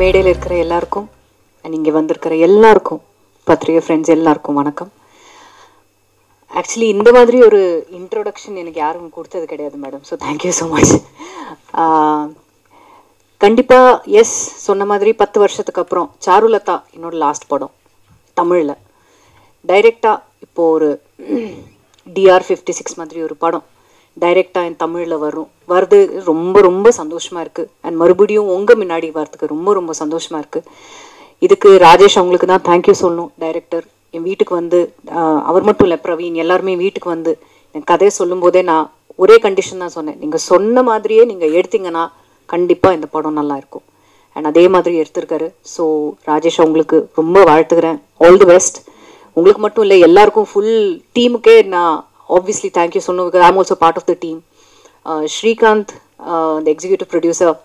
மேடையில் இருக்கிற எல்லாருக்கும் அண்ட் இங்கே வந்திருக்கிற எல்லாருக்கும் பத்திரிகை ஃப்ரெண்ட்ஸ் எல்லாருக்கும் வணக்கம். ஆக்சுவலி இந்த மாதிரி ஒரு இன்ட்ரோடக்ஷன் எனக்கு யாரும் கொடுத்தது கிடையாது madam so thank you so much கண்டிப்பாக எஸ் சொன்ன மாதிரி பத்து வருஷத்துக்கு அப்புறம் சாருலதா என்னோட லாஸ்ட் படம் தமிழில். டைரெக்டாக இப்போது ஒரு டிஆர் ஃபிஃப்டி சிக்ஸ் மாதிரி ஒரு படம் டைரெக்டாக என் தமிழில் வரும். வருது ரொம்ப ரொம்ப சந்தோஷமாக இருக்குது அண்ட் மறுபடியும் உங்கள் முன்னாடி வரதுக்கு ரொம்ப ரொம்ப சந்தோஷமாக இருக்குது இதுக்கு ராஜேஷ் அவங்களுக்கு தான் தேங்க்யூ சொல்லணும் டைரக்டர் என் வீட்டுக்கு வந்து அவர் மட்டும் இல்லை பிரவீன் எல்லாருமே வீட்டுக்கு வந்து என் கதையை சொல்லும்போதே நான் ஒரே கண்டிஷன் தான் சொன்னேன். நீங்கள் சொன்ன மாதிரியே நீங்கள் எடுத்தீங்கன்னா கண்டிப்பாக இந்த படம் நல்லா இருக்கும். அண்ட் அதே மாதிரி எடுத்திருக்காரு. ஸோ ராஜேஷ் அவங்களுக்கு ரொம்ப வாழ்த்துக்கிறேன். ஆல் தி பெஸ்ட் உங்களுக்கு மட்டும் இல்லை எல்லாருக்கும் ஃபுல் டீமுக்கே நான் ஆப்வியஸ்லி தேங்க்யூ சொல்லணும் because I'm also part of the team Srikanth இந்த எக்ஸிக்யூட்டிவ் ப்ரொடியூசர்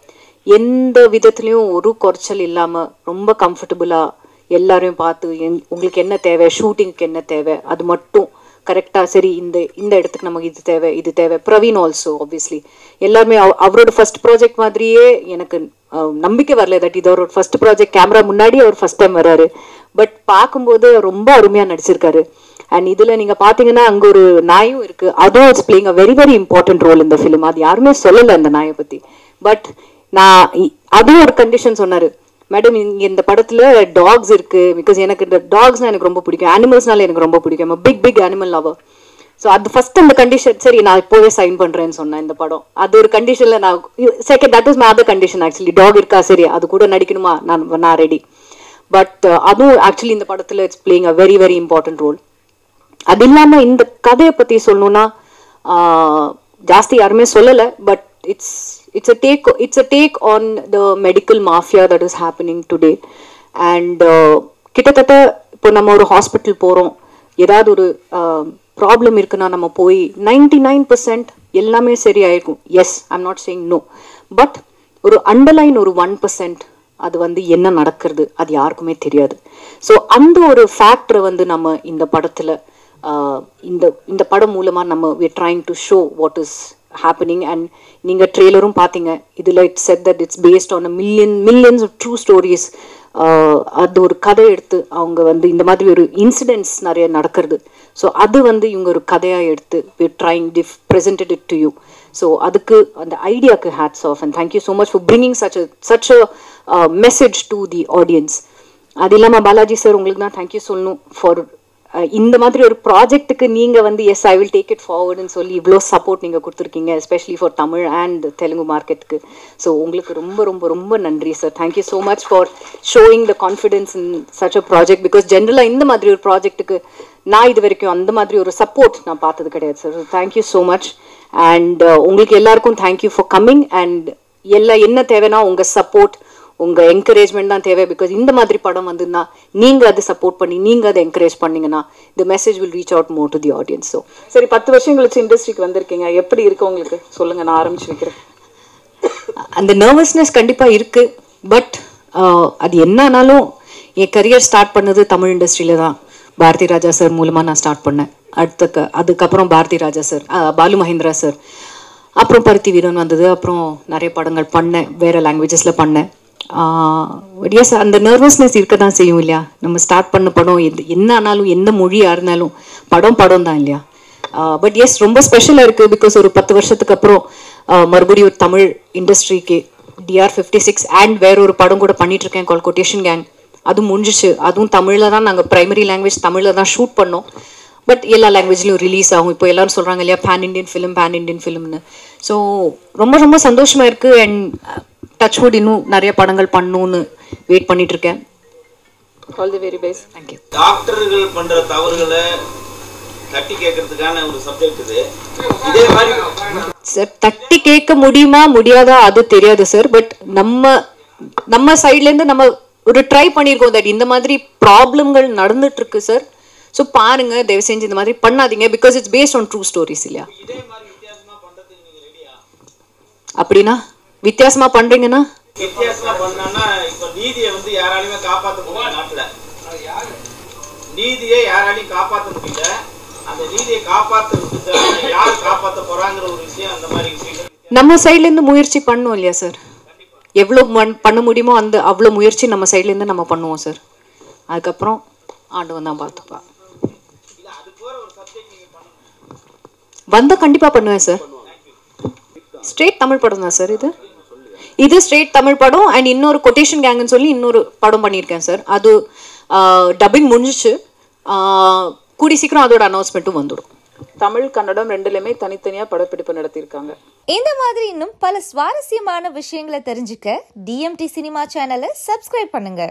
எந்த விதத்துலேயும் ஒரு குறைச்சல் இல்லாமல் ரொம்ப கம்ஃபர்டபுளாக எல்லாரையும் பார்த்து என்- உங்களுக்கு என்ன தேவை? ஷூட்டிங்க்கு என்ன தேவை? அது மட்டும் கரெக்டாக சரி இந்த இந்த இடத்துக்கு நமக்கு இது தேவை இது தேவை. பிரவீன் ஆல்சோ ஆப்வியஸ்லி எல்லாருமே அவரோட ஃபர்ஸ்ட் ப்ராஜெக்ட் மாதிரியே எனக்கு நம்பிக்கை வரல தட் இது அவரோட ஃபர்ஸ்ட் ப்ராஜெக்ட் கேமரா முன்னாடி அவர் ஃபர்ஸ்ட் டைம் வர்றாரு. பட் பார்க்கும்போது ரொம்ப அருமையாக நடிச்சிருக்காரு. அண்ட் இதில் நீங்கள் பார்த்தீங்கன்னா அங்கே ஒரு நாயும் இருக்கு. அதுவும் it's playing a very very important role இந்த ஃபிலிம் அது யாருமே சொல்லலை அந்த நாயை பற்றி பட் நான் அதுவும் ஒரு கண்டிஷன் சொன்னாரு. மேடம் இங்க இந்த படத்துல டாக்ஸ் இருக்கு. பிகாஸ் எனக்கு இந்த டாக்ஸ்னா எனக்கு ரொம்ப பிடிக்கும். அனிமல்ஸ்னால எனக்கு ரொம்ப பிடிக்கும். Big big animal lover so அது ஃபர்ஸ்ட் அந்த கண்டிஷன் சரி நான் இப்போவே சைன் பண்ணுறேன்னு சொன்னேன் இந்த படம். அது ஒரு கண்டிஷனில் நான் second that is my other condition actually dog இருக்கா? சரி அது கூட நடிக்கணுமா? நான் நான் ரெடி பட் uh, அதுவும் ஆக்சுவலி இந்த படத்தில் it's playing a very very important role அது இல்லாம இந்த கதையை பத்தி சொல்லணும்னா ஜாஸ்தி யாருமே சொல்லல but it's it's a take it's a take on the medical mafia that is happening today and கிட்டத்தட்ட இப்போ நம்ம ஒரு ஹாஸ்பிட்டல் போறோம். ஏதாவது ஒரு ப்ராப்ளம் இருக்குன்னா நம்ம போய் நைன்டி நைன் பர்சன்ட் எல்லாமே சரியாயிருக்கும். Yes I'm not saying no but ஒரு அண்டர்லைன் ஒரு ஒன் பர்சன்ட் அது வந்து என்ன நடக்கிறது? அது யாருக்குமே தெரியாது. ஸோ அந்த ஒரு ஃபேக்டரை வந்து நம்ம இந்த படத்தில் Uh, இந்த இந்த படம் மூலமாக நம்ம we trying to show what is happening and நீங்கள் ட்ரெய்லரும் பார்த்தீங்க இதில் it's said that it's based on a million millions of true stories அது ஒரு கதை எடுத்து அவங்க வந்து இந்த மாதிரி ஒரு இன்சிடென்ட்ஸ் நிறைய நடக்கிறது. ஸோ அது வந்து இவங்க ஒரு கதையாக எடுத்து we trying diff presented it to you so அதுக்கு அந்த ஐடியாக்கு hats off and thank you so much for bringing such a such a message to the audience அது இல்லாமல் பாலாஜி சார் உங்களுக்கு தான் தேங்க்யூ சொல்லணும் ஃபார் இந்த மாதிரி ஒரு ப்ராஜெக்ட்டுக்கு நீங்கள் வந்து yes I will take it ஃபார்வர்டுன்னு சொல்லி இவ்வளோ சப்போர்ட் நீங்கள் கொடுத்துருக்கீங்க especially for Tamil and Telugu மார்க்கெட்டுக்கு ஸோ உங்களுக்கு ரொம்ப ரொம்ப ரொம்ப நன்றி sir thank you so much for showing the confidence in such a project because ஜென்ரலாக இந்த மாதிரி ஒரு ப்ராஜெக்ட்டுக்கு நான் இது வரைக்கும் அந்த மாதிரி ஒரு சப்போர்ட் நான் பார்த்தது கிடையாது sir thank you so much and உங்களுக்கு எல்லாருக்கும் தேங்க்யூ ஃபார் கம்மிங் அண்ட் எல்லா என்ன தேவைன்னா உங்கள் சப்போர்ட் உங்கள் என்கரேஜ்மெண்ட் தான் தேவை பிகாஸ் இந்த மாதிரி படம் வந்துன்னா நீங்கள் அதை சப்போர்ட் பண்ணி நீங்கள் அதை என்கரேஜ் பண்ணீங்கன்னா இந்த message will reach out more to the audience so சரி பத்து வருஷம் கழிச்சு இண்டஸ்ட்ரிக்கு வந்திருக்கீங்க. எப்படி இருக்கு உங்களுக்கு? சொல்லுங்கள் நான் ஆரம்பிச்சு வைக்கிறேன். அந்த நர்வஸ்னஸ் கண்டிப்பாக இருக்கு பட் அது என்னன்னாலும் என் கரியர் ஸ்டார்ட் பண்ணது தமிழ் இண்டஸ்ட்ரியில தான். பாரதி ராஜா சார் மூலமாக நான் ஸ்டார்ட் பண்ணேன். அடுத்த க- அதுக்கப்புறம் பாரதி ராஜா சார் பாலு மகேந்திரா சார் அப்புறம் பருத்தி வீரன் வந்தது அப்புறம் நிறைய படங்கள் பண்ணேன் வேற லாங்குவேஜஸில் பண்ணேன். எஸ் அந்த நர்வஸ்னஸ் இருக்க தான் செய்யும் இல்லையா? நம்ம ஸ்டார்ட் பண்ண படம் எது என்ன ஆனாலும் எந்த மொழியாக இருந்தாலும் படம் படம் தான் இல்லையா பட் எஸ் ரொம்ப ஸ்பெஷலாக இருக்குது பிகாஸ் ஒரு பத்து வருஷத்துக்கு அப்புறம் மறுபடியும் ஒரு தமிழ் இண்டஸ்ட்ரிக்கு டிஆர் ஃபிஃப்டி சிக்ஸ் அண்ட் வேற ஒரு படம் கூட பண்ணிட்டு இருக்கேன் கால் கொட்டேஷன் கேங் அதுவும் முடிஞ்சிச்சு. அதுவும் தமிழில் தான் நாங்கள் ப்ரைமரி லாங்குவேஜ் தமிழில் தான் ஷூட் பண்ணோம். பட் எல்லா லாங்குவேஜ்லையும் ரிலீஸ் ஆகும். இப்போ எல்லாரும் சொல்கிறாங்க இல்லையா pan Indian film pan Indian ஃபிலிம்னு so ரொம்ப ரொம்ப சந்தோஷமாக இருக்குது அண்ட் டச்வுட் இன்னும் நிறைய படங்கள் பண்ணணும்னு வெயிட் பண்ணிட்டு இருக்கேன் all the very best thank you டாக்டர்கள் பண்ற தவறுகளை தட்டி கேட்கறதுக்கான ஒரு சப்ஜெக்ட் இது. இதே மாதிரி சார் தட்டி கேட்க முடியுமா முடியாதா அது தெரியாது சார் பட் நம்ம நம்ம சைட்லேருந்து நம்ம ஒரு ட்ரை பண்ணியிருக்கோம் தட் இந்த மாதிரி ப்ராப்ளம்கள் நடந்துட்டு இருக்கு சார் ஸோ பாருங்க தயவு செஞ்சு இந்த மாதிரி பண்ணாதீங்க because it's based on true stories இல்லையா? அப்படின்னா? வித்தியாசமா பண்றீங்கன்னா? வித்தியாசமா பண்ணோம்னா இப்ப நீதியை வந்து யாராலையுமே காப்பாத்த முடியல நாட்டுல. நீதியை யாராலையும் காப்பாத்த முடியல அந்த நீதியை காப்பாத்துறதுக்கு யார் காப்பாத்த போறாங்கிற ஒரு விஷயம் அந்த மாதிரி விஷயங்கள். நம்ம சைட்லேருந்து முயற்சி பண்ணோம் இல்லையா சார் எவ்வளோ பண்ண முடியுமோ அந்த அவ்வளோ முயற்சி நம்ம சைட்லேருந்து நம்ம பண்ணுவோம் சார் அதுக்கப்புறம் ஆண்டவன் தான் பார்த்துப்பா. வந்தா கண்டிப்பா பண்ணுவேன் சார் ஸ்ட்ரெயிட் தமிழ் படம் தான் சார் இது? இது ஸ்ட்ரெயிட் தமிழ் படம் அண்ட் இன்னொரு கொட்டேஷன் கேங்குன்னு சொல்லி இன்னொரு படம் பண்ணியிருக்கேன் சார் அது டப்பிங் முடிஞ்சிச்சு. கூடி சீக்கிரம் அதோட அனௌன்ஸ்மெண்ட்டும் வந்துடும். தமிழ் கன்னடம் ரெண்டுலையுமே தனித்தனியா படப்பிடிப்பு நடத்தியிருக்காங்க. இந்த மாதிரி இன்னும் பல சுவாரஸ்யமான விஷயங்களை தெரிஞ்சுக்க டிஎம்டி சினிமா சேனலை சப்ஸ்கிரைப் பண்ணுங்க.